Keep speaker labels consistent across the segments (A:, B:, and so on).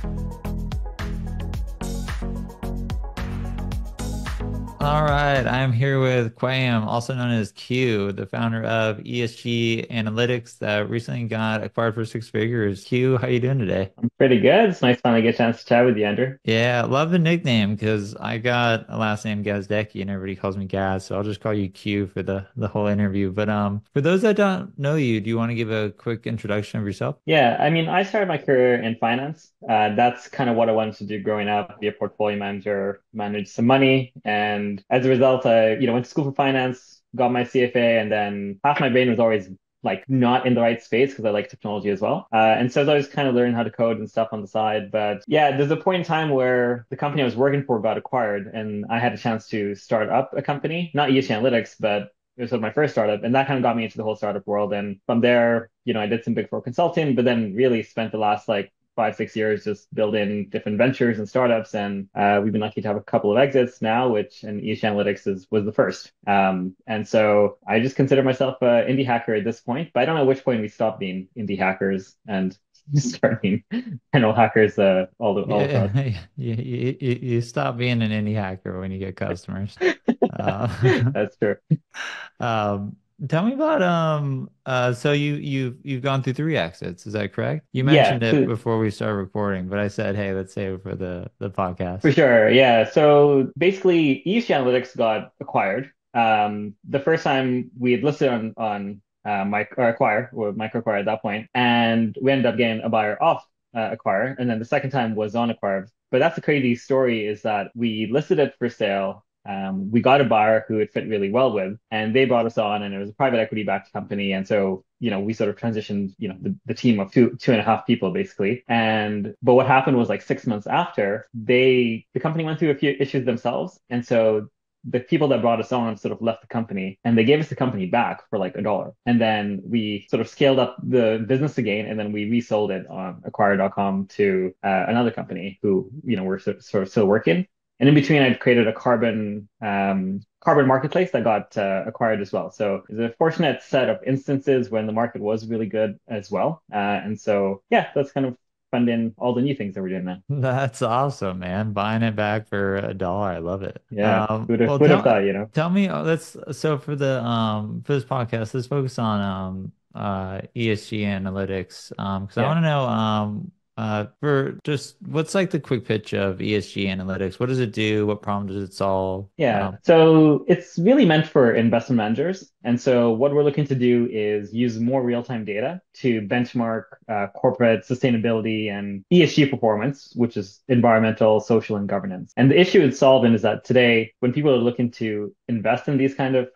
A: Thank you. All right, I'm here with Qayyum, also known as Q, the founder of ESG Analytics that recently got acquired for six figures. Q, how you doing today?
B: I'm pretty good. It's nice finally get a chance to chat with you, Andrew.
A: Yeah, love the nickname because I got a last name Gazdecki and everybody calls me Gaz, so I'll just call you Q for the the whole interview. But um, for those that don't know you, do you want to give a quick introduction of yourself?
B: Yeah, I mean, I started my career in finance. Uh, that's kind of what I wanted to do growing up, be a portfolio manager, manage some money, and and as a result, I you know went to school for finance, got my CFA, and then half my brain was always like not in the right space because I like technology as well. Uh, and so I was kind of learning how to code and stuff on the side. But yeah, there's a point in time where the company I was working for got acquired and I had a chance to start up a company, not ESG Analytics, but it was sort of my first startup. And that kind of got me into the whole startup world. And from there, you know, I did some big four consulting, but then really spent the last like five, six years just building different ventures and startups. And uh, we've been lucky to have a couple of exits now, which and ESG Analytics is, was the first. Um, and so I just consider myself an indie hacker at this point, but I don't know at which point we stop being indie hackers and start being general hackers uh, all the all
A: yeah, you, you, you stop being an indie hacker when you get customers.
B: uh, That's true.
A: Um, Tell me about um uh so you you've you've gone through three exits, is that correct? You mentioned
B: yeah,
A: it before we started recording, but I said, hey, let's save it for the the podcast.
B: For sure. Yeah. So basically ESG Analytics got acquired. Um the first time we had listed on on uh mic or acquire or micro acquire at that point, and we ended up getting a buyer off uh, acquire, and then the second time was on acquire. But that's the crazy story is that we listed it for sale um, we got a buyer who it fit really well with, and they brought us on, and it was a private equity backed company. And so, you know, we sort of transitioned, you know, the, the team of two, two and a half people basically. And, but what happened was like six months after, they, the company went through a few issues themselves. And so the people that brought us on sort of left the company and they gave us the company back for like a dollar. And then we sort of scaled up the business again and then we resold it on acquire.com to uh, another company who, you know, we're sort of still working. And in between, I've created a carbon um, carbon marketplace that got uh, acquired as well. So it's a fortunate set of instances when the market was really good as well. Uh, and so yeah, that's kind of funding all the new things that we're doing now.
A: That's awesome, man. Buying it back for a dollar. I love it.
B: Yeah. Um, who'd have, well, tell, thought, you know?
A: Tell me, uh, let's, so for the, um, for this podcast, let's focus on, um, uh, ESG analytics. Um, cause yeah. I want to know, um, uh, for just what's like the quick pitch of ESG analytics? What does it do? What problem does it solve?
B: Yeah, um, so it's really meant for investment managers. And so what we're looking to do is use more real-time data to benchmark uh, corporate sustainability and ESG performance, which is environmental, social, and governance. And the issue it's solving is that today, when people are looking to invest in these kind of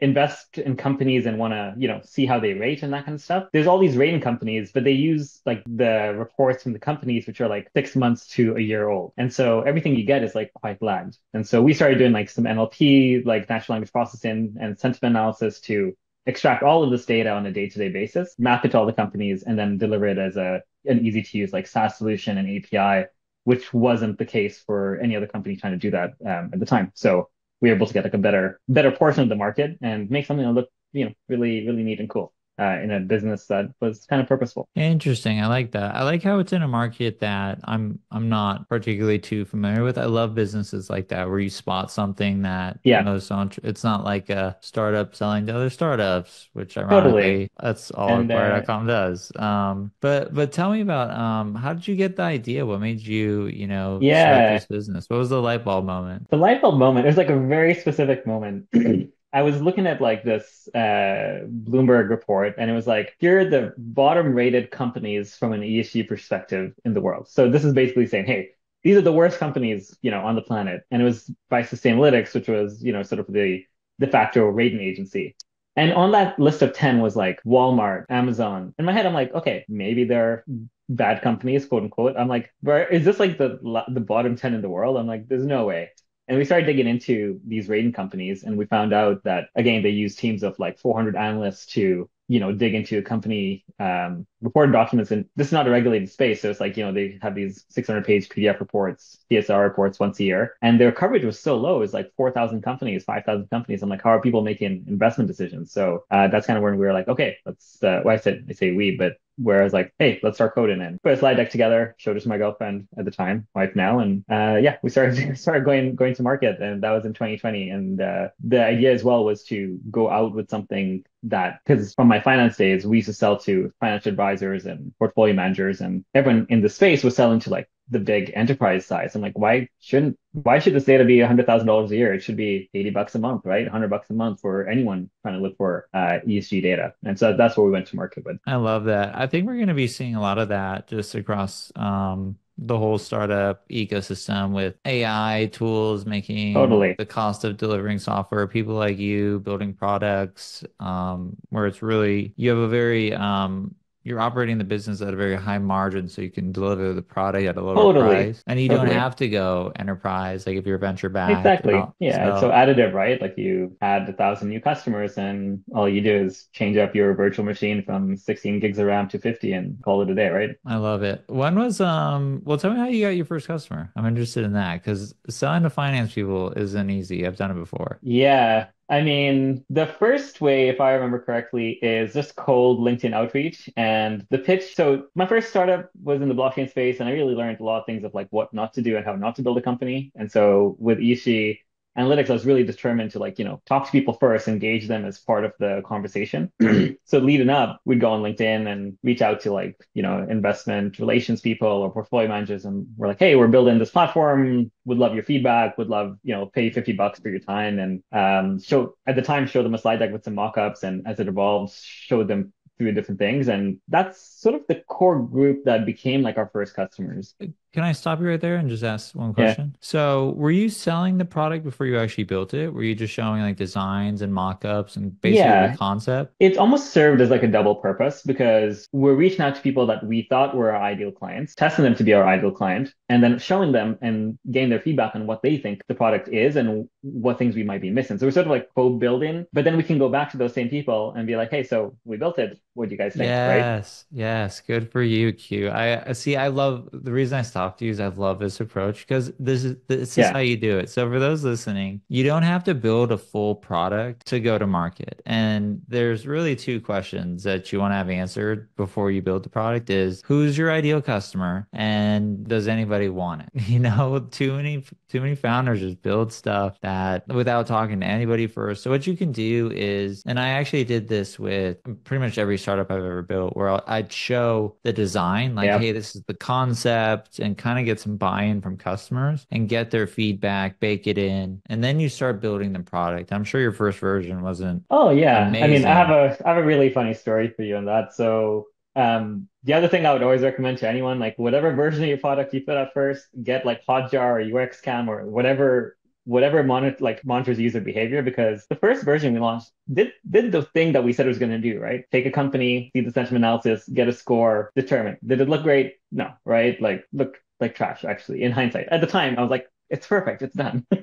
B: invest in companies and want to you know see how they rate and that kind of stuff. There's all these rating companies but they use like the reports from the companies which are like six months to a year old. And so everything you get is like quite lagged and so we started doing like some nlp like natural language processing and sentiment analysis to extract all of this data on a day-to-day basis map it to all the companies and then deliver it as a an easy to use like saas solution and api which wasn't the case for any other company trying to do that um, at the time. So we were able to get like a better better portion of the market and make something that look you know really really neat and cool uh, in a business that was kind of purposeful.
A: Interesting. I like that. I like how it's in a market that I'm I'm not particularly too familiar with. I love businesses like that where you spot something that
B: yeah,
A: you know, so it's not like a startup selling to other startups, which ironically totally. that's all and, Acquire.com uh, does. Um, but but tell me about um, how did you get the idea? What made you you know
B: yeah.
A: start this business? What was the light bulb moment?
B: The light bulb moment. It was like a very specific moment. I was looking at like this uh, Bloomberg report, and it was like, here are the bottom rated companies from an ESG perspective in the world. So this is basically saying, hey, these are the worst companies, you know, on the planet. And it was by Sustainalytics, which was, you know, sort of the de facto rating agency. And on that list of 10 was like Walmart, Amazon. In my head, I'm like, okay, maybe they're bad companies, quote unquote. I'm like, is this like the the bottom 10 in the world? I'm like, there's no way. And we started digging into these rating companies, and we found out that again they use teams of like 400 analysts to you know dig into a company um, reported documents. And this is not a regulated space, so it's like you know they have these 600 page PDF reports, CSR reports once a year, and their coverage was so low. It's like 4,000 companies, 5,000 companies. I'm like, how are people making investment decisions? So uh, that's kind of when we were like, okay, let's. Uh, well, I said I say we, but where I was like, hey, let's start coding in. Put a slide deck together, showed it to my girlfriend at the time, wife now, and uh, yeah, we started started going going to market, and that was in 2020. And uh, the idea as well was to go out with something that because from my finance days, we used to sell to financial advisors and portfolio managers, and everyone in the space was selling to like the big enterprise size. I'm like, why shouldn't why should this data be hundred thousand dollars a year? It should be eighty bucks a month, right? Hundred bucks a month for anyone trying to look for uh, ESG data. And so that's what we went to market with.
A: I love that. I think we're going to be seeing a lot of that just across um, the whole startup ecosystem with AI tools making
B: totally.
A: the cost of delivering software, people like you building products, um, where it's really you have a very um, you're operating the business at a very high margin so you can deliver the product at a lower totally. price and you totally. don't have to go enterprise like if you're venture back
B: exactly. yeah so. so additive right? Like you add a thousand new customers and all you do is change up your virtual machine from 16 gigs of ram to 50 and call it a day right?
A: I love it. When was um well tell me how you got your first customer. I'm interested in that because selling to finance people isn't easy. I've done it before.
B: Yeah I mean, the first way, if I remember correctly, is just cold LinkedIn outreach. And the pitch, so my first startup was in the blockchain space, and I really learned a lot of things of like what not to do and how not to build a company. And so with ESG, analytics, I was really determined to like, you know, talk to people first, engage them as part of the conversation. so leading up, we'd go on LinkedIn and reach out to like, you know, investment relations people or portfolio managers. And we're like, hey, we're building this platform. Would love your feedback. Would love, you know, pay 50 bucks for your time. And um, show at the time, show them a slide deck with some mock-ups. And as it evolves, showed them through different things. And that's sort of the core group that became like our first customers.
A: Can I stop you right there and just ask one question? Yeah. So, were you selling the product before you actually built it? Were you just showing like designs and mock-ups and basically yeah. the concept?
B: It's almost served as like a double purpose because we're reaching out to people that we thought were our ideal clients, testing them to be our ideal client, and then showing them and getting their feedback on what they think the product is and what things we might be missing. So we're sort of like co-building, but then we can go back to those same people and be like, "Hey, so we built it. What do you guys think?"
A: Yes, right? yes, good for you, Q. I see. I love the reason I stopped to is I love this approach because this is this yeah. is how you do it. So for those listening, you don't have to build a full product to go to market. And there's really two questions that you want to have answered before you build the product is who's your ideal customer and does anybody want it? You know, too many too many founders just build stuff that without talking to anybody first. So what you can do is and I actually did this with pretty much every startup I've ever built where I'd show the design like hey, this is the concept and kind of get some buy-in from customers and get their feedback, bake it in, and then you start building the product. I'm sure your first version wasn't.
B: Oh yeah, amazing. I mean, I have a I have a really funny story for you on that. So um, the other thing I would always recommend to anyone, like whatever version of your product you put out first, get like Hotjar or UXCam or whatever whatever monitor like monitors user behavior because the first version we launched did did the thing that we said it was going to do right? Take a company see the sentiment analysis get a score determine did it look great? No right? Like look like trash actually in hindsight. At the time i was like it's perfect it's done.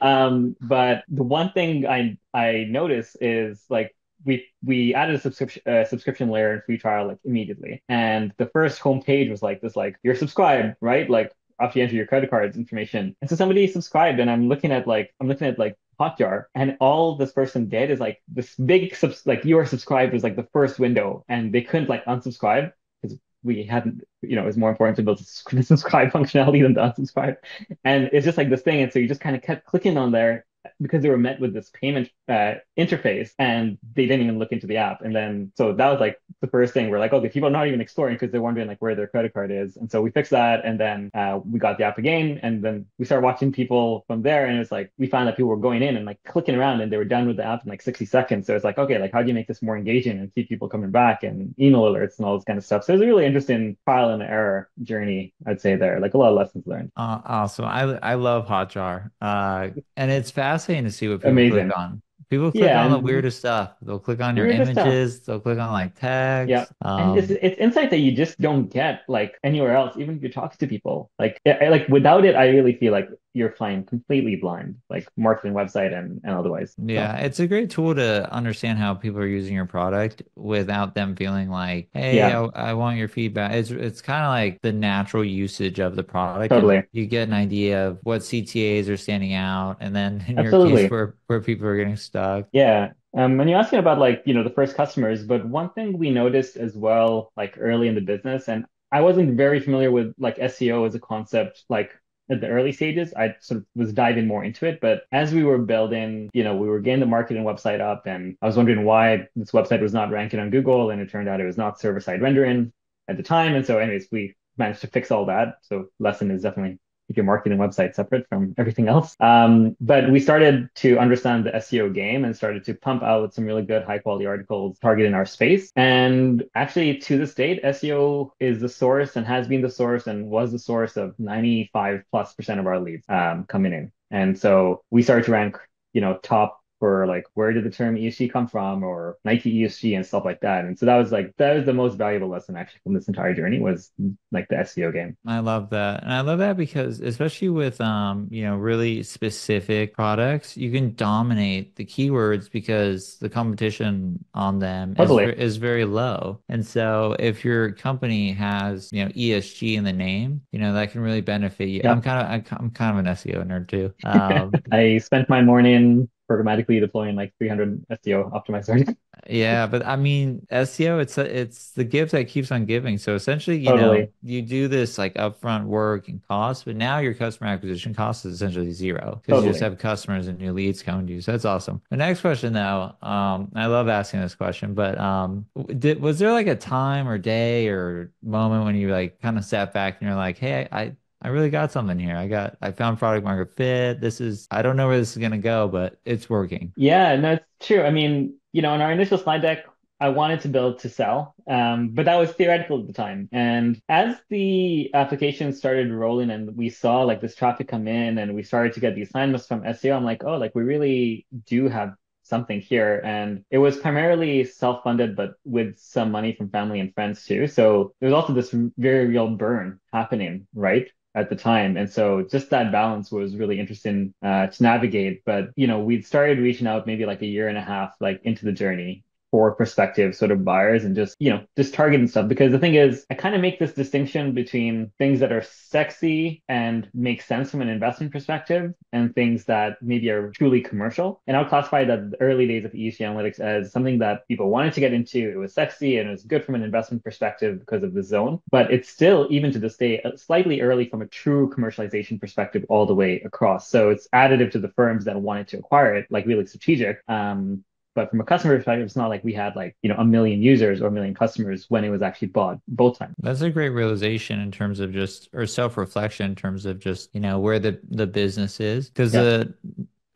B: Um, but the one thing i i noticed is like we we added a subscription uh, subscription layer and free trial like immediately. And the first homepage was like this like you're subscribed right? Like after you enter your credit cards information and so somebody subscribed and i'm looking at like i'm looking at like hotjar and all this person did is like this big subs- like you are subscribed was like the first window and they couldn't like unsubscribe because we hadn't, you know, it was more important to build the subscribe functionality than the unsubscribe. And it's just like this thing. And so you just kind of kept clicking on there because they were met with this payment uh, interface and they didn't even look into the app. And then, so that was like the first thing we're like, okay, people are not even exploring because they're wondering like where their credit card is. And so we fixed that. And then uh, we got the app again. And then we started watching people from there. And it's like, we found that people were going in and like clicking around and they were done with the app in like 60 seconds. So it's like, okay, like how do you make this more engaging and keep people coming back and email alerts and all this kind of stuff. So it was a really interesting trial and error journey, I'd say there, like a lot of lessons learned.
A: Uh, awesome. I, I love Hotjar. Uh, and it's fascinating to see what people Amazing. click on. People click yeah, on the weirdest stuff. They'll click on your images. Stuff. They'll click on like tags.
B: Yeah, um, and it's, it's insight that you just don't get like anywhere else. Even if you talk to people, like like without it, I really feel like you're flying completely blind, like marketing website and, and otherwise.
A: Yeah, so. it's a great tool to understand how people are using your product without them feeling like, hey, yeah. I, I, want your feedback. It's it's kind of like the natural usage of the product.
B: Totally.
A: You get an idea of what CTAs are standing out, and then in Absolutely. your case where, where people are getting stuck.
B: Yeah. Um, and you're asking about like, you know, the first customers, but one thing we noticed as well, like early in the business, and I wasn't very familiar with like SEO as a concept, like at the early stages. I sort of was diving more into it, but as we were building, you know, we were getting the marketing website up, and I was wondering why this website was not ranking on Google, and it turned out it was not server side rendering at the time. And so, anyways, we managed to fix all that. So lesson is definitely keep your marketing website separate from everything else. Um, but we started to understand the SEO game and started to pump out some really good high quality articles targeting our space. And actually, to this date, SEO is the source and has been the source and was the source of 95 plus percent of our leads um, coming in. And so we started to rank, you know, top for like where did the term ESG come from or Nike ESG and stuff like that. And so that was like that was the most valuable lesson actually from this entire journey was like the SEO game.
A: I love that. And I love that because especially with um, you know, really specific products, you can dominate the keywords because the competition on them totally. is, is very low. And so if your company has, you know, ESG in the name, you know, that can really benefit you. I'm kind of I'm kind of an SEO nerd too.
B: Um, I spent my morning programmatically deploying like 300 SEO optimizers.
A: yeah, but I mean SEO, it's a, it's the gift that keeps on giving. So essentially, you totally. know, you do this like upfront work and cost, but now your customer acquisition cost is essentially zero because totally. you just have customers and new leads coming to you. So that's awesome. The next question, though, um, I love asking this question, but um, did was there like a time or day or moment when you like kind of sat back and you're like, hey, I, I I really got something here. I got, I found product market fit. This is, I don't know where this is going to go, but it's working.
B: Yeah, no, it's true. I mean, you know, in our initial slide deck, I wanted to build to sell, um, but that was theoretical at the time. And as the applications started rolling and we saw like this traffic come in and we started to get the assignments from SEO, I'm like, oh, like we really do have something here. And it was primarily self funded, but with some money from family and friends too. So there's also this very real burn happening, right? At the time. And so just that balance was really interesting uh, to navigate. But, you know, we'd started reaching out maybe like a year and a half, like into the journey for prospective sort of buyers and just, you know, just targeting stuff. Because the thing is, I kind of make this distinction between things that are sexy and make sense from an investment perspective and things that maybe are truly commercial. And I'll classify that the early days of ESG analytics as something that people wanted to get into. It was sexy and it was good from an investment perspective because of the zone. But it's still, even to this day, slightly early from a true commercialization perspective all the way across. So it's additive to the firms that wanted to acquire it, like really strategic. Um, but from a customer perspective, it's not like we had like, you know, a million users or a million customers when it was actually bought both times.
A: That's a great realization in terms of just or self-reflection in terms of just, you know, where the the business is. Because yeah. the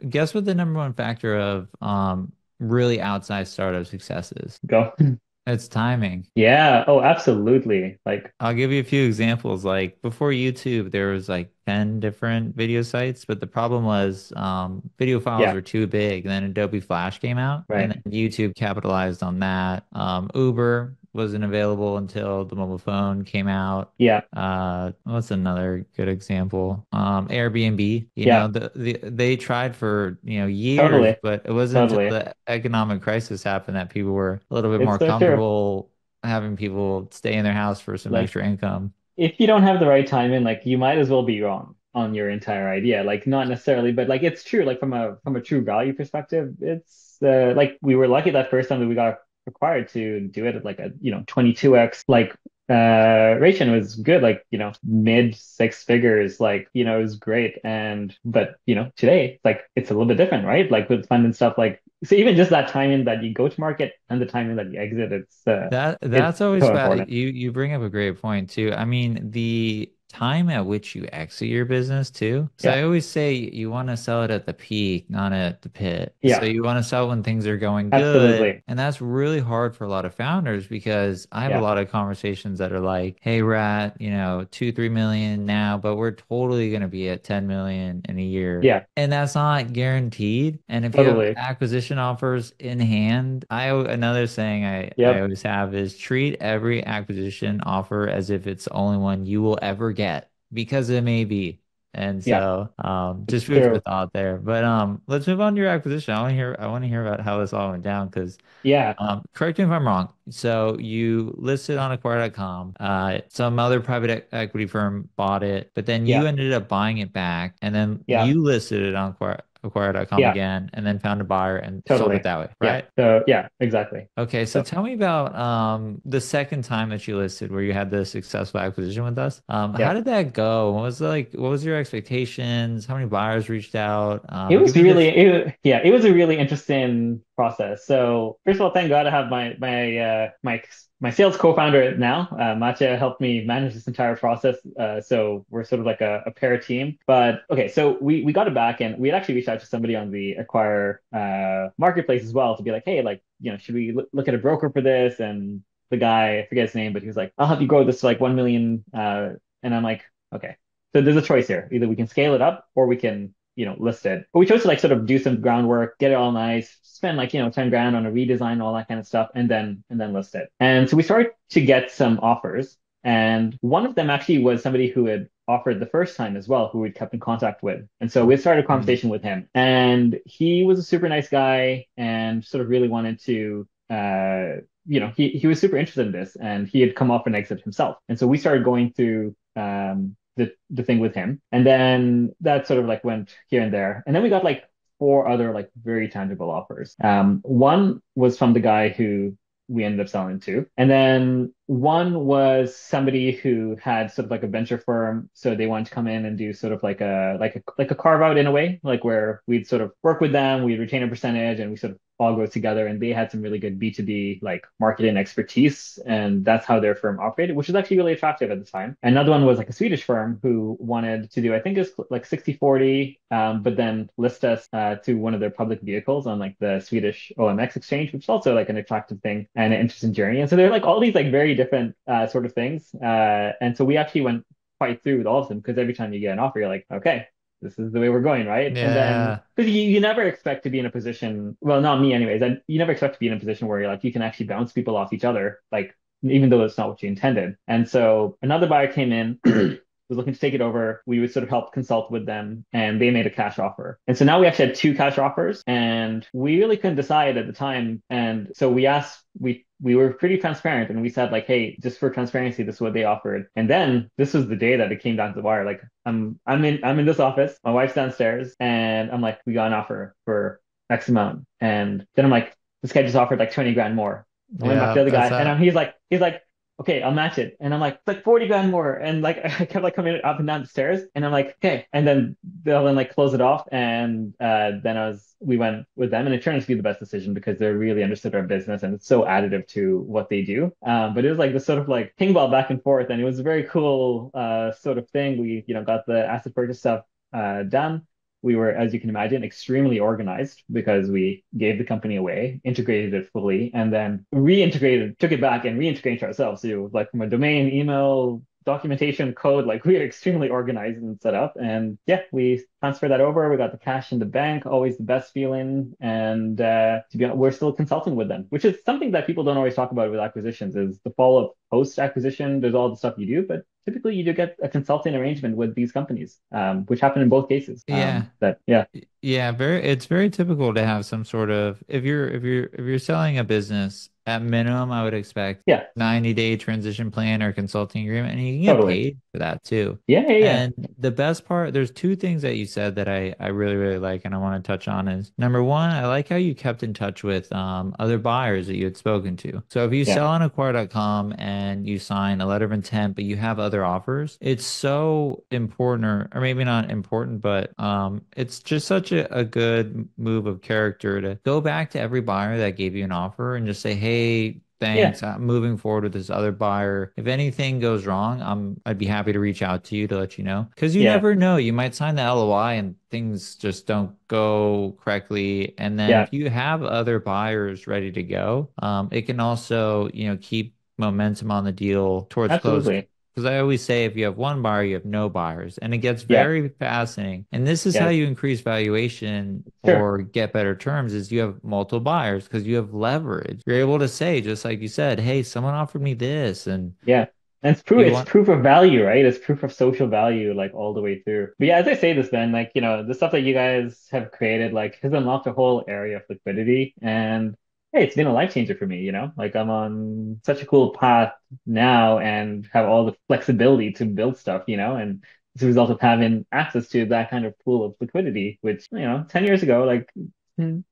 A: guess what the number one factor of um really outside startup success is?
B: Go.
A: It's timing.
B: Yeah. Oh, absolutely. Like
A: I'll give you a few examples. Like before YouTube, there was like 10 different video sites, but the problem was um, video files yeah. were too big. And then Adobe Flash came out right. and YouTube capitalized on that. Um, Uber wasn't available until the mobile phone came out.
B: Yeah.
A: Uh, what's another good example? Um, Airbnb. You yeah. know, the, the they tried for you know years, totally. but it wasn't totally. until the economic crisis happened that people were a little bit it's more so comfortable true. having people stay in their house for some like, extra income.
B: If you don't have the right timing, like you might as well be wrong on your entire idea. Like not necessarily, but like it's true. Like from a from a true value perspective, it's uh, like we were lucky that first time that we got required to do it at like a you know 22x like uh Ration was good like you know mid six figures like you know it was great. And but you know today like it's a little bit different right? Like with fund and stuff like so even just that timing that you go to market and the timing that you exit it's uh,
A: that that's always so bad. you you bring up a great point too. I mean the time at which you exit your business too. So yeah. I always say you want to sell it at the peak, not at the pit. Yeah. So you want to sell when things are going good. Absolutely. And that's really hard for a lot of founders because I have yeah. a lot of conversations that are like, hey, Rat, you know, two, three million now, but we're totally going to be at 10 million in a year.
B: Yeah.
A: And that's not guaranteed. And if totally. you have acquisition offers in hand, I another saying I, yep. I always have is treat every acquisition offer as if it's the only one you will ever get get because it may be. And so yeah. um just food for thought there. But um let's move on to your acquisition. I want to hear I want to hear about how this all went down because
B: yeah.
A: Um correct me if I'm wrong. So you listed on acquire.com. Uh some other private equity firm bought it, but then you yeah. ended up buying it back and then yeah. you listed it on acquire acquire.com
B: Yeah.
A: again and then found a buyer and sold it that way,
B: Yeah.
A: right?
B: So yeah, exactly.
A: Okay, so
B: So-
A: tell me about um the second time that you listed where you had the successful acquisition with us. Um,
B: Yeah.
A: how did that go? What was like? What was your expectations? How many buyers reached out? Um,
B: It was really, it, yeah, it was a really interesting process. So first of all, thank God I have my my uh, my my sales co-founder now. Uh, Matya helped me manage this entire process. Uh, so we're sort of like a, a pair team. But okay, so we we got it back, and we had actually reached out to somebody on the Acquire uh, marketplace as well to be like, hey, like you know, should we look, at a broker for this? And the guy, I forget his name, but he was like, I'll help you grow this to like one million. Uh, and I'm like, okay. So there's a choice here. Either we can scale it up or we can, you know, listed. But we chose to like sort of do some groundwork, get it all nice, spend like, you know, 10 grand on a redesign, all that kind of stuff, and then and then list it. And so we started to get some offers. And one of them actually was somebody who had offered the first time as well, who we'd kept in contact with. And so we started a conversation with him. And he was a super nice guy and sort of really wanted to uh you know, he, he was super interested in this and he had come off an exit himself. And so we started going through um, the, the thing with him. And then that sort of like went here and there. And then we got like four other like very tangible offers. Um, one was from the guy who we ended up selling to. And then one was somebody who had sort of like a venture firm. So they wanted to come in and do sort of like a like a like a carve out in a way, like where we'd sort of work with them, we'd retain a percentage and we sort of all go together and they had some really good B2B like marketing expertise and that's how their firm operated, which is actually really attractive at the time. Another one was like a Swedish firm who wanted to do, I think it's like 60 40, um, but then list us uh, to one of their public vehicles on like the Swedish OMX exchange, which is also like an attractive thing and an interesting journey. And so they're like all these like very different uh, sort of things. Uh, and so we actually went quite through with all of them because every time you get an offer, you're like, okay, this is the way we're going, right? And
A: Yeah.
B: then because you, you never expect to be in a position, well, not me anyways, and you never expect to be in a position where you're like you can actually bounce people off each other, like even though it's not what you intended. And so another buyer came in, was looking to take it over. We would sort of help consult with them, and they made a cash offer. And so now we actually had two cash offers, and we really couldn't decide at the time. And so we asked, we we were pretty transparent, and we said like, hey, just for transparency, this is what they offered. And then this was the day that it came down to the wire. Like I'm I'm in I'm in this office, my wife's downstairs, and I'm like, we got an offer for X amount, and then I'm like, this guy just offered like 20 grand more. I went back to the other guy,
A: that's
B: and. I'm, he's like, he's like, okay, I'll match it. And I'm like, like 40 grand more. And like, I kept like coming up and down the stairs, and I'm like, okay. And then they'll then like close it off, and uh, then I was, we went with them, and it turned out to be the best decision because they really understood our business, and it's so additive to what they do. Um, but it was like this sort of like ping ball back and forth, and it was a very cool uh sort of thing. We, you know, got the asset purchase stuff uh done we were, as you can imagine, extremely organized because we gave the company away, integrated it fully, and then reintegrated, took it back and reintegrated ourselves. So, like from a domain, email, documentation, code, like we are extremely organized and set up. And yeah, we transferred that over. We got the cash in the bank, always the best feeling. And uh, to be honest, we're still consulting with them, which is something that people don't always talk about with acquisitions. Is the follow up post acquisition? There's all the stuff you do, but typically you do get a consulting arrangement with these companies, um, which happened in both cases. Um,
A: Yeah.
B: That yeah.
A: Yeah, very it's very typical to have some sort of if you're if you're if you're selling a business, at minimum I would expect
B: Yeah.
A: 90 day transition plan or consulting agreement and you can get
B: Totally.
A: paid for that too.
B: Yeah, yeah, yeah.
A: And the best part, there's two things that you said that I, I really, really like and I want to touch on is number one, I like how you kept in touch with um, other buyers that you had spoken to. So if you
B: Yeah.
A: sell on acquire.com and you sign a letter of intent, but you have other offers, it's so important or, or maybe not important, but um, it's just such a, a good move of character to go back to every buyer that gave you an offer and just say, hey, thanks. I'm moving forward with this other buyer. If anything goes wrong, I'm I'd be happy to reach out to you to let you know. Because you
B: Yeah.
A: never know. You might sign the LOI and things just don't go correctly. And then
B: Yeah.
A: if you have other buyers ready to go, um, it can also, you know, keep momentum on the deal towards closing. Because I always say if you have one buyer, you have no buyers. And it gets
B: Yeah.
A: very fascinating. And this is
B: Yeah.
A: how you increase valuation
B: Sure.
A: or get better terms is you have multiple buyers because you have leverage. You're able to say, just like you said, hey, someone offered me this. And
B: Yeah. And it's proof
A: You
B: it's
A: want-
B: proof of value, right? It's proof of social value like all the way through. But yeah, as I say this, Ben, like, you know, the stuff that you guys have created like has unlocked a whole area of liquidity and hey, it's been a life changer for me, you know? Like I'm on such a cool path now and have all the flexibility to build stuff, you know, and as a result of having access to that kind of pool of liquidity, which, you know, 10 years ago, like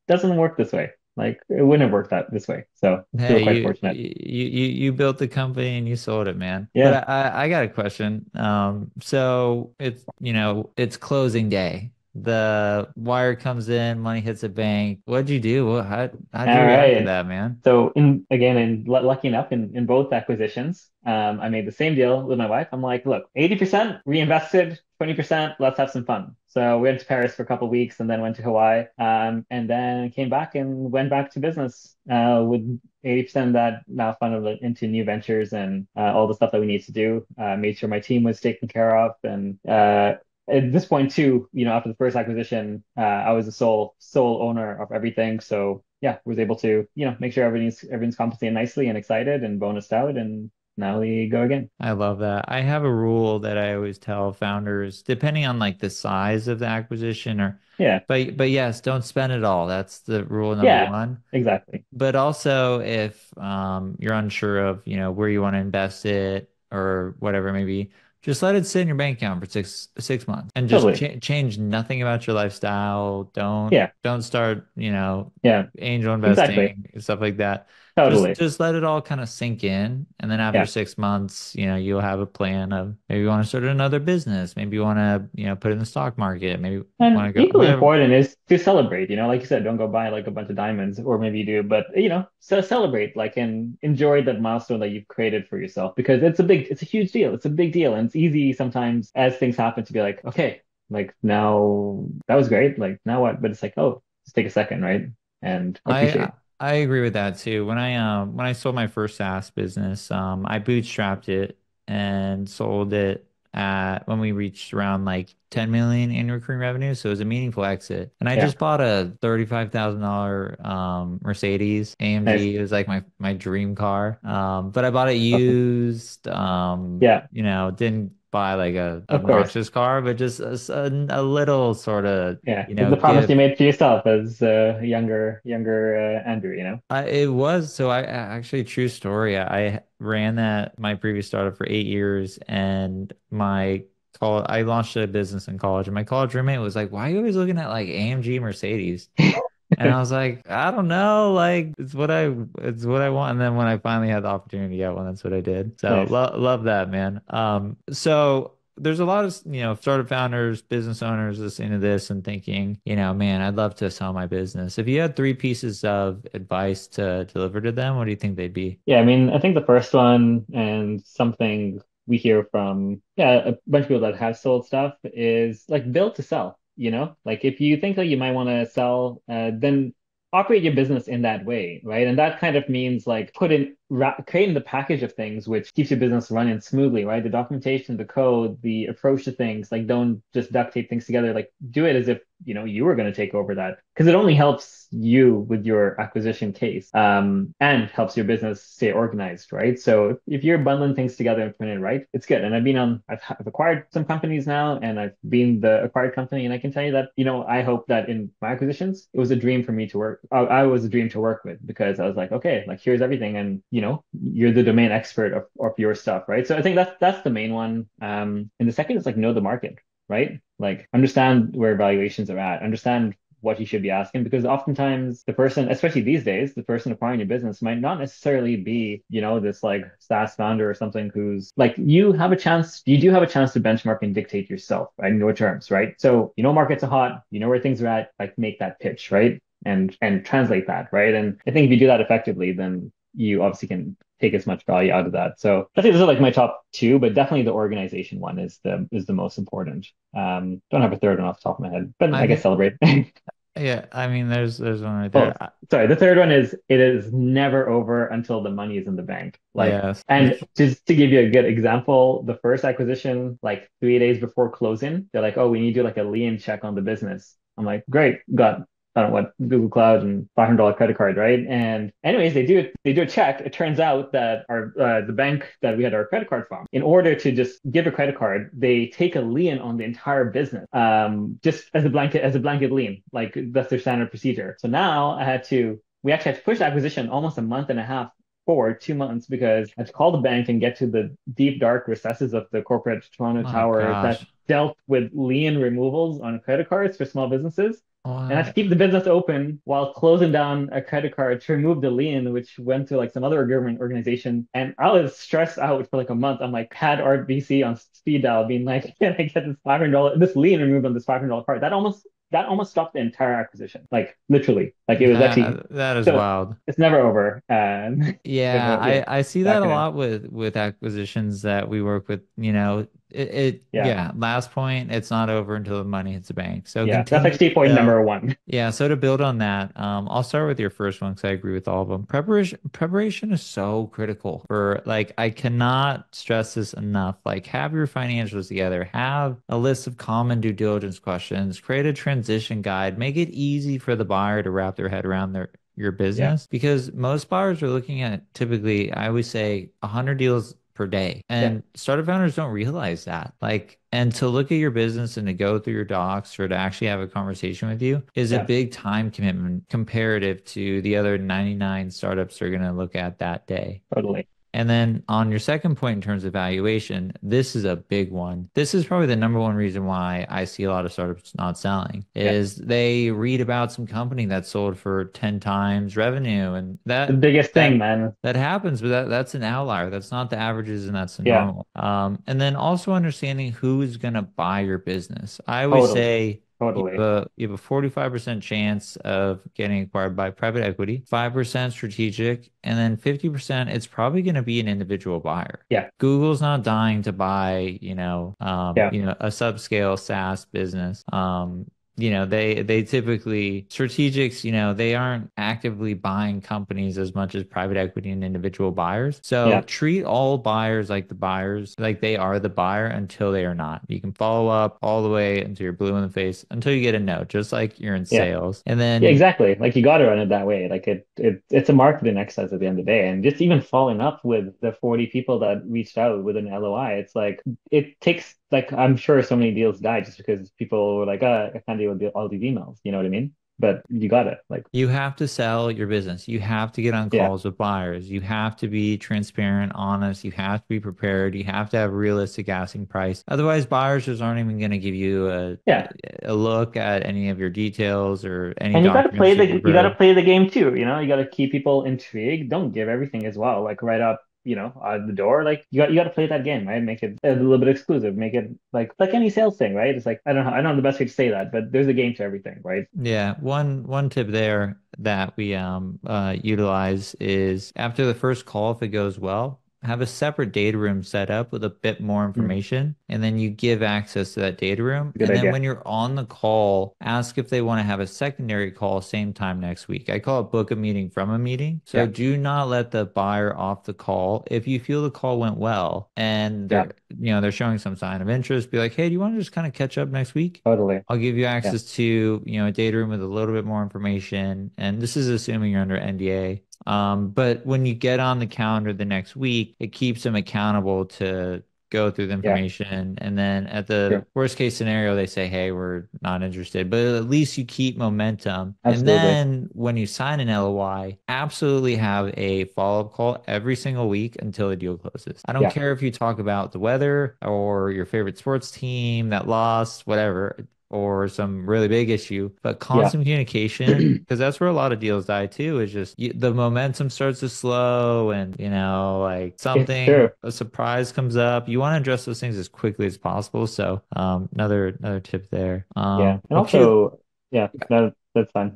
B: doesn't work this way. Like it wouldn't have worked out this way. So
A: Hey,
B: quite
A: you
B: fortunate.
A: you you you built the company and you sold it, man.
B: Yeah.
A: But I I got a question. Um, so it's you know it's closing day. The wire comes in, money hits the bank. What'd you do? What, how how'd you
B: All
A: react to that, man?
B: So in again, in lu- lucky enough in, in both acquisitions, um, I made the same deal with my wife. I'm like, look, 80% reinvested, 20%, let's have some fun. So we went to Paris for a couple of weeks and then went to Hawaii, um, and then came back and went back to business uh, with 80% of that now funneled into new ventures and uh, all the stuff that we need to do. Uh, made sure my team was taken care of and uh, at this point too, you know, after the first acquisition, uh, I was the sole sole owner of everything. So yeah, was able to, you know, make sure everything's everything's compensated nicely and excited and bonused out, and now we go again.
A: I love that. I have a rule that I always tell founders, depending on like the size of the acquisition or
B: Yeah,
A: but but yes, don't spend it all. That's the rule number
B: yeah,
A: one.
B: exactly.
A: But also if um you're unsure of, you know, where you want to invest it or whatever maybe, just let it sit in your bank account for six six months and just
B: Totally.
A: ch change nothing about your lifestyle. Don't
B: Yeah,
A: don't start, you know,
B: yeah,
A: angel
B: exactly.
A: investing, stuff like that. Just
B: Totally.
A: just let it all kind of sink in, and then after
B: Yeah.
A: six months, you know, you'll have a plan of maybe you want to start another business, maybe you want to, you know, put it in the stock market, maybe want
B: And
A: to go
B: equally
A: whatever.
B: important is to celebrate, you know, like you said, don't go buy like a bunch of diamonds, or maybe you do, but you know, so celebrate, like, and enjoy that milestone that you've created for yourself because it's a big, it's a huge deal. It's a big deal. And it's easy sometimes as things happen to be like, okay, like now that was great. Like now what? But it's like, oh, just take a second, right? And appreciate.
A: I agree with that too. When I um when I sold my first SaaS business, um I bootstrapped it and sold it at when we reached around like 10 million in recurring revenue. So it was a meaningful exit. And I
B: Yeah.
A: just bought a $35,000 um Mercedes
B: Nice.
A: AMG. It was like my my dream car. Um but I bought it used. Um
B: Yeah,
A: you know, didn't buy like a
B: of course.
A: obnoxious car, but just a little sort of,
B: Yeah.
A: you know,
B: the promise you made to yourself as uh, younger, younger uh, Andrew, you know?
A: I, it was so I actually true story. I ran that my previous startup for eight years, and my call I launched a business in college, and my college roommate was like, "Why are you always looking at like AMG Mercedes?" And I was like, "I don't know, like it's what I it's what I want." And then when I finally had the opportunity to get one, that's what I did. So
B: Nice.
A: lo love that, man. Um, so. There's a lot of, you know, startup founders, business owners listening to this and thinking, you know, man, I'd love to sell my business. If you had three pieces of advice to deliver to them, what do you think they'd be?
B: Yeah, I mean, I think the first one and something we hear from yeah, a bunch of people that have sold stuff is like build to sell, you know? Like if you think that you might want to sell, uh, then operate your business in that way, right? And that kind of means like put in creating the package of things which keeps your business running smoothly, right? The documentation, the code, the approach to things, like don't just duct tape things together, like do it as if, you know, you were going to take over that because it only helps you with your acquisition case um, and helps your business stay organized, right? So if, you're bundling things together and putting it right, it's good. And I've been on, I've, I've acquired some companies now, and I've been the acquired company, and I can tell you that, you know, I hope that in my acquisitions, it was a dream for me to work. I, I was a dream to work with because I was like, okay, like here's everything, and you know, you're the domain expert of, of your stuff, right? So I think that's that's the main one. Um, and the second is like know the market right? Like understand where valuations are at, understand what you should be asking because oftentimes the person, especially these days, the person acquiring your business might not necessarily be, you know, this like SaaS founder or something who's like you have a chance, you do have a chance to benchmark and dictate yourself, right? In your terms, right? So you know markets are hot, you know where things are at, like make that pitch, right? And and translate that, right? And I think if you do that effectively, then you obviously can take as much value out of that. So I think those are like my top two, but definitely the organization one is the is the most important. Um, don't have a third one off the top of my head, but
A: I
B: I guess celebrate.
A: yeah, I mean, there's there's one right
B: Oh,
A: there. I,
B: sorry. The third one is it is never over until the money is in the bank. Like,
A: yes,
B: and just to give you a good example, the first acquisition, like three days before closing, they're like, "Oh, we need to do like a lien check on the business." I'm like, "Great, got I don't know what Google Cloud and $500 credit card, right?" And anyways, they do it. They do a check. It turns out that our uh, the bank that we had our credit card from, in order to just give a credit card, they take a lien on the entire business, um, just as a blanket as a blanket lien. Like that's their standard procedure. So now I had to. We actually had to push the acquisition almost a month and a half forward two months because I had to call the bank and get to the deep dark recesses of the corporate Toronto
A: my
B: tower that dealt with lien removals on credit cards for small businesses. And I uh, have to keep the business open while closing down a credit card to remove the lien, which went to like some other government organization. And I was stressed out for like a month. I'm like, had RBC on speed dial, being like, can I get this $500, this lien removed on this $500 card? That almost, that almost stopped the entire acquisition. Like literally, like it was actually,
A: That is
B: so
A: wild.
B: it's never over. And
A: Yeah,
B: yeah,
A: I I see that a lot with with acquisitions that we work with, you know, it, it
B: Yeah.
A: yeah, last point, it's not over until the money hits the bank. So
B: Yeah. That's
A: continue
B: actually point
A: to
B: number one.
A: Yeah, so to build on that, um, I'll start with your first one because I agree with all of them. Preparation preparation is so critical for like I cannot stress this enough. Like have your financials together, have a list of common due diligence questions, create a transition guide, make it easy for the buyer to wrap their head around their your business because most buyers are looking at typically, I always say 100 deals per day. And startup founders don't realize that. Like, and to look at your business and to go through your docs or to actually have a conversation with you is a big time commitment comparative to the other 99 startups they're going to look at that day.
B: Totally.
A: And then on your second point in terms of valuation, this is a big one. This is probably the number one reason why I see a lot of startups not selling
B: Yeah.
A: is they read about some company that sold for 10 times revenue and that
B: The biggest thing,
A: that
B: man.
A: that happens, but that, that's an outlier. That's not the averages and that's the
B: Yeah.
A: normal. Um, and then also understanding who is going to buy your business. I always
B: Totally.
A: say you
B: Totally.
A: have a, you have a 45% chance of getting acquired by private equity, 5% strategic, and then 50% it's probably going to be an individual buyer.
B: Yeah.
A: Google's not dying to buy, you know, um,
B: Yeah.
A: you know, a subscale SaaS business. Um, you know, they they typically strategics, you know, they aren't actively buying companies as much as private equity and individual buyers. So
B: Yeah.
A: treat all buyers like the buyers, like they are the buyer until they are not. You can follow up all the way until you're blue in the face until you get a no, just like you're in
B: Yeah.
A: sales. And then
B: Yeah, exactly. Like you got to run it that way. Like it, it, it's a marketing exercise at the end of the day. And just even following up with the 40 people that reached out with an LOI, it's like it takes like I'm sure so many deals die just because people were like, uh, I can't deal with all these emails. You know what I mean? But you got it. Like,
A: You have to sell your business. You have to get on
B: Yeah.
A: calls with buyers. You have to be transparent, honest. You have to be prepared. You have to have realistic asking price. Otherwise, buyers just aren't even going to give you a
B: yeah.
A: a look at any of your details or any
B: And you got to play the
A: you've
B: got to play the game too, you know? You got to keep people intrigued. Don't give everything as well. Like right up, you know, out the door. Like you got you got to play that game, right? Make it a little bit exclusive. Make it like like any sales thing, right? It's like I don't know, I don't know the best way to say that, but there's a game to everything, right?
A: Yeah, one one tip there that we um uh utilize is after the first call, if it goes well, have a separate data room set up with a bit more hmm. information, and then you give access to that data room.
B: Good
A: and then when you're on the call, ask if they want to have a secondary call same time next week. I call it book a meeting from a meeting. So
B: Yeah.
A: do not let the buyer off the call. If you feel the call went well and they're you know they're showing some sign of interest, be like, hey, do you want to just kind of catch up next week?
B: Totally.
A: I'll give you access to, you know, a data room with a little bit more information. And this is assuming you're under NDA. Um, but when you get on the calendar the next week, it keeps them accountable to go through the information. And then at the worst case scenario, they say, hey, we're not interested. But at least you keep momentum. And then when you sign an LOI, absolutely have a follow-up call every single week until the deal closes. I don't
B: Yeah.
A: care if you talk about the weather or your favorite sports team that lost, whatever or some really big issue, but constant communication, because that's where a lot of deals die too, is just you, the momentum starts to slow and, you know, like something,
B: true.
A: a surprise comes up. You want to address those things as quickly as possible. So, um, another, another tip there. Um,
B: Yeah. And also, yeah, that, that's fine.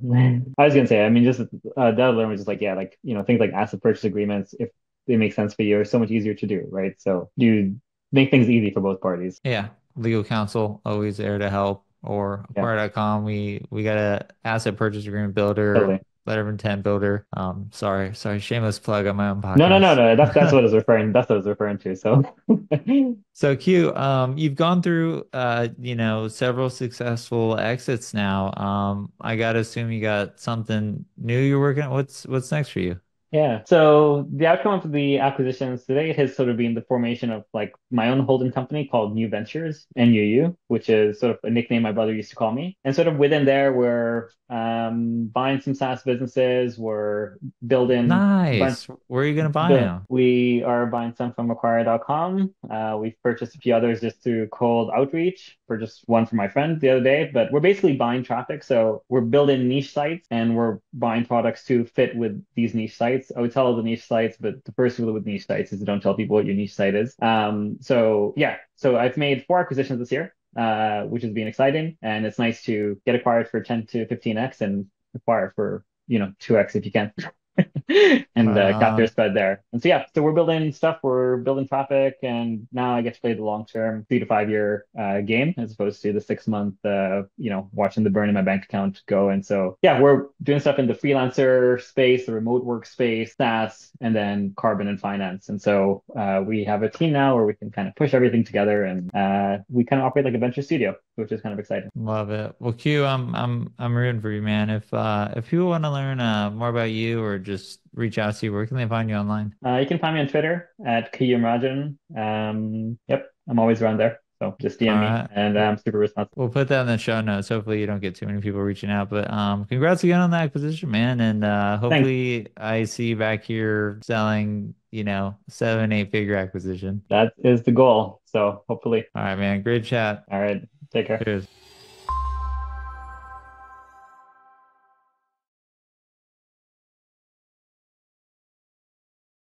B: I was gonna say, I mean, just uh, other one was just like, yeah, like, you know, things like asset purchase agreements, if they make sense for you, are so much easier to do, right? So you make things easy for both parties.
A: Yeah, legal counsel always there to help. Or
B: Yeah.
A: acquire.com, we we got a asset purchase agreement builder,
B: Totally.
A: letter of intent builder. Um, sorry, sorry, shameless plug on my own
B: podcast. No, no,
A: no,
B: no. That's that's what I was referring. That's what I was referring to. So,
A: So Q, um, you've gone through uh, you know, several successful exits now. Um, I gotta assume you got something new you're working on. What's what's next for you?
B: Yeah. So the outcome of the acquisitions today has sort of been the formation of like my own holding company called New Ventures, NUU, which is sort of a nickname my brother used to call me. And sort of within there, we're um, buying some SaaS businesses. We're building.
A: Nice. Where are you going to buy them?
B: We are buying some from acquire.com. Uh, we've purchased a few others just through cold outreach for just one for my friend the other day. But we're basically buying traffic. So we're building niche sites and we're buying products to fit with these niche sites. I would tell the niche sites, but the first rule with niche sites is don't tell people what your niche site is. Um, so yeah, so I've made four acquisitions this year uh, which has been exciting. And it's nice to get acquired for 10 to 15x and acquire for, you know, 2x if you can. and uh, their spread there. And so yeah, so we're building stuff, we're building traffic, and now I get to play the long term, three to five year uh, game as opposed to the six month, uh, you know, watching the burn in my bank account go. And so yeah, we're doing stuff in the freelancer space, the remote work space, SaaS, and then carbon and finance. And so uh, we have a team now where we can kind of push everything together, and uh, we kind of operate like a venture studio, which is kind of exciting.
A: Love it. Well, Q, I'm I'm I'm rooting for you, man. If uh, if people want to learn more about you or just reach out to you, where can they find you online?
B: Uh, you can find me on Twitter at Qayyum Um, yep, I'm always around there. So just DM right. me and I'm super responsive.
A: We'll put that in the show notes. Hopefully you don't get too many people reaching out. But um congrats again on the acquisition, man. And uh hopefully Thanks. I see you back here selling, you know, seven, eight figure acquisition.
B: That is the goal. So hopefully.
A: All right, man. Great chat.
B: All right. Take care.
A: Cheers.